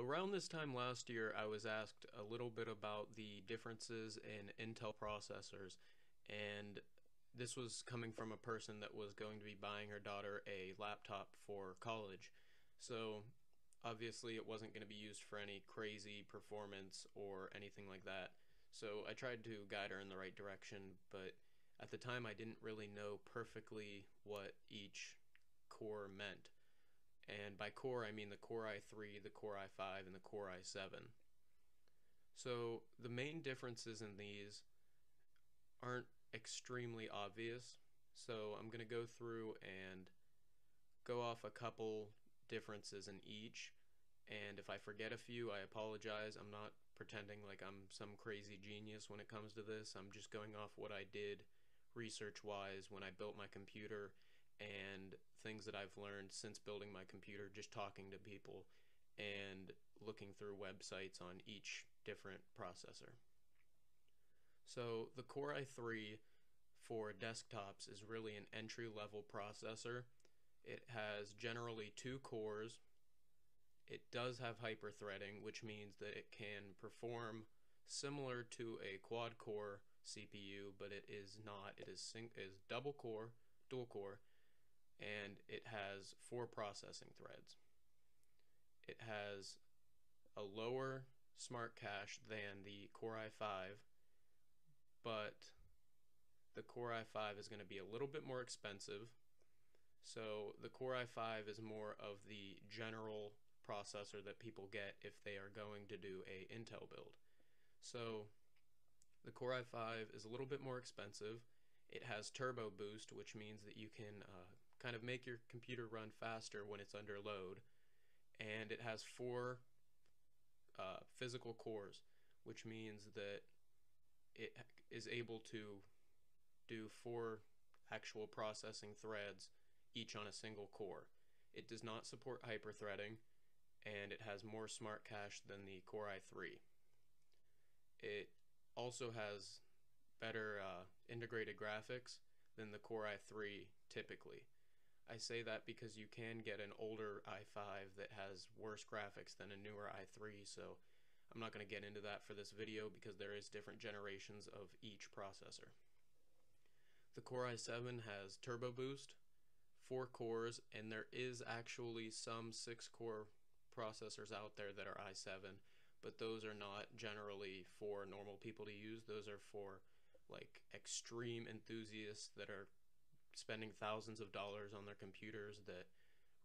Around this time last year, I was asked a little bit about the differences in Intel processors, and this was coming from a person that was going to be buying her daughter a laptop for college. So obviously it wasn't going to be used for any crazy performance or anything like that. So I tried to guide her in the right direction, but at the time I didn't really know perfectly what each core meant. And by core I mean the Core i3, the Core i5, and the Core i7. So the main differences in these aren't extremely obvious. So I'm going to go through and go off a couple differences in each. And if I forget a few, I apologize. I'm not pretending like I'm some crazy genius when it comes to this. I'm just going off what I did research wise when I built my computer and things that I've learned since building my computer, just talking to people and looking through websites on each different processor. So the Core i3 for desktops is really an entry level processor. It has generally two cores, it does have hyperthreading, which means that it can perform similar to a quad core CPU, but it is not. It is is double core, dual core, and it has four processing threads. It has a lower smart cache than the Core i5, but the Core i5 is going to be a little bit more expensive. So the Core i5 is more of the general processor that people get if they are going to do a Intel build. So the Core i5 is a little bit more expensive. It has turbo boost, which means that you can uh, kind of make your computer run faster when it's under load. And it has four uh, physical cores, which means that it is able to do four actual processing threads, each on a single core. It does not support hyperthreading, and it has more smart cache than the Core i3. It also has better uh, integrated graphics than the Core i3 typically. I say that because you can get an older i5 that has worse graphics than a newer i3, so I'm not going to get into that for this video because there is different generations of each processor. The Core i7 has Turbo Boost, 4 cores, and there is actually some 6 core processors out there that are i7, but those are not generally for normal people to use. Those are for like extreme enthusiasts that are spending thousands of dollars on their computers that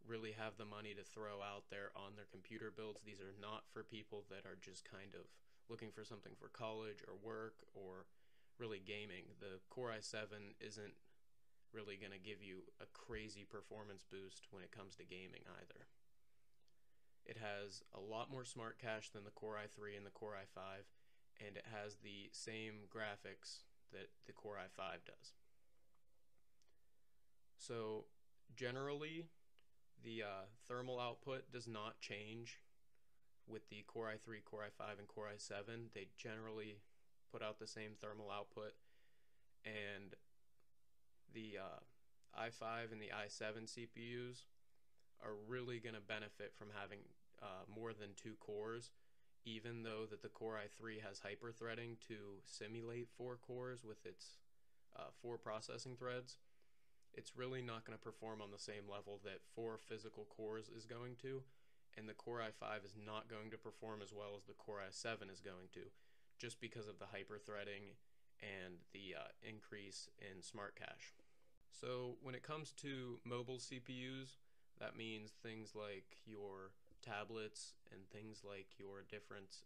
really have the money to throw out there on their computer builds. These are not for people that are just kind of looking for something for college or work or really gaming. The Core i7 isn't really going to give you a crazy performance boost when it comes to gaming either. It has a lot more smart cache than the Core i3 and the Core i5, and it has the same graphics that the Core i5 does. So generally, the uh, thermal output does not change with the Core i3, Core i5, and Core i7. They generally put out the same thermal output, and the uh, i5 and the i7 CPUs are really going to benefit from having uh, more than two cores, even though that the Core i3 has hyperthreading to simulate four cores with its uh, four processing threads. It's really not going to perform on the same level that four physical cores is going to, and the Core i5 is not going to perform as well as the Core i7 is going to, just because of the hyperthreading and the uh, increase in smart cache. So when it comes to mobile CPUs, that means things like your tablets and things like your different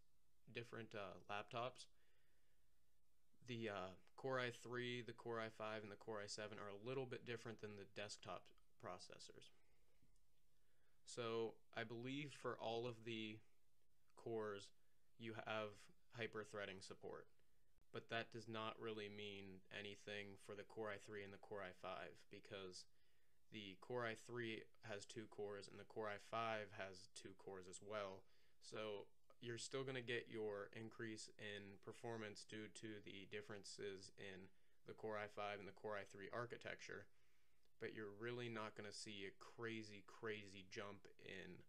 different uh, laptops. The uh, Core i3, the Core i5, and the Core i7 are a little bit different than the desktop processors. So I believe for all of the cores you have hyper-threading support but that does not really mean anything for the Core i3 and the Core i5 because the Core i3 has two cores and the Core i5 has two cores as well. So you're still going to get your increase in performance due to the differences in the Core i5 and the Core i3 architecture, but you're really not going to see a crazy, crazy jump in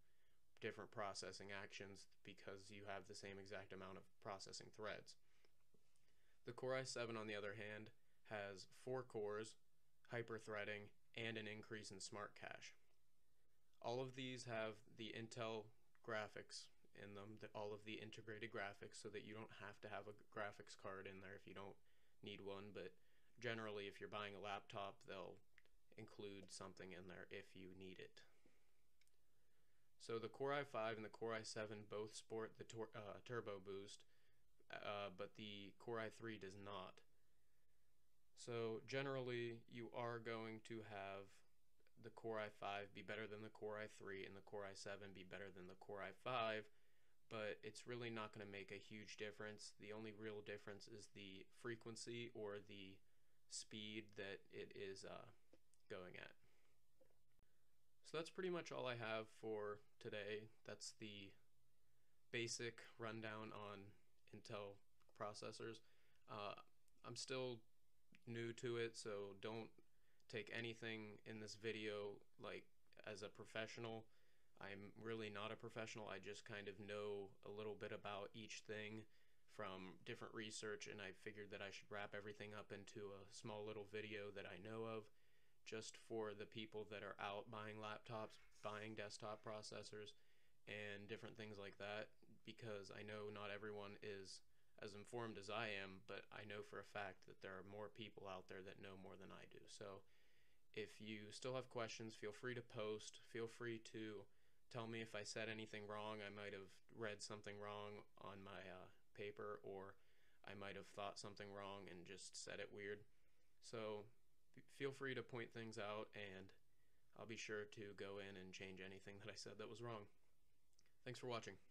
different processing actions because you have the same exact amount of processing threads. The Core i7, on the other hand, has four cores, hyper-threading, and an increase in smart cache. All of these have the Intel graphics in them, all of the integrated graphics, so that you don't have to have a graphics card in there if you don't need one, but generally if you're buying a laptop, they'll include something in there if you need it. So the Core i5 and the Core i7 both sport the uh, Turbo Boost, uh, but the Core i3 does not. So generally, you are going to have the Core i5 be better than the Core i3 and the Core i7 be better than the Core i5, but it's really not going to make a huge difference. The only real difference is the frequency or the speed that it is uh, going at. So that's pretty much all I have for today. That's the basic rundown on Intel processors. Uh, I'm still new to it, so don't take anything in this video like as a professional. I'm really not a professional. I just kind of know a little bit about each thing from different research, and I figured that I should wrap everything up into a small little video that I know of just for the people that are out buying laptops, buying desktop processors, and different things like that because I know not everyone is as informed as I am, but I know for a fact that there are more people out there that know more than I do. So if you still have questions, feel free to post. Feel free to tell me if I said anything wrong. I might have read something wrong on my uh, paper, or I might have thought something wrong and just said it weird. So feel free to point things out, and I'll be sure to go in and change anything that I said that was wrong. Thanks for watching.